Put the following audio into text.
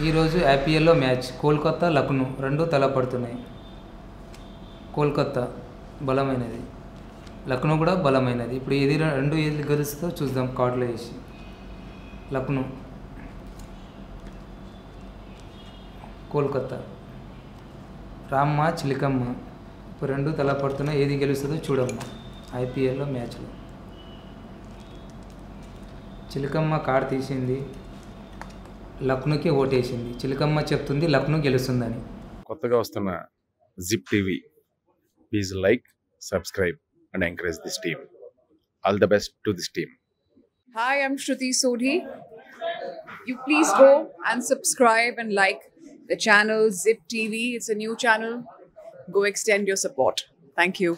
ఈరోజు ఐపీఎల్లో మ్యాచ్. కోల్కతా లక్నో రెండు తలపడుతున్నాయి కోల్కతా బలమైనది. లక్నో కూడా బలమైనది. ఇప్పుడు ఏది రెండు ఏది గెలుస్తుందో చూద్దాం కార్డులో వేసి. లక్నో. కోల్కతా. రామ్మ చిలికమ్మ. ఇప్పుడు రెండు తలపడుతున్నాయి ఏది గెలుస్తుందో చూడమ్మా. ఐపీఎల్లో మ్యాచ్లో. చిలకమ్మ కార్డు తీసింది. లక్నోకి ఓటేసింది చిలకమ్మ చెప్తుంది లక్నో గెలుస్తుందని కొత్తగా వస్తున్న Zip TV please like subscribe and encourage this team all the best to this team Hi, I'm Shruti Sodhi. You please go and subscribe and like the channel Zip TV. It's a new channel. Go extend your support. Thank you.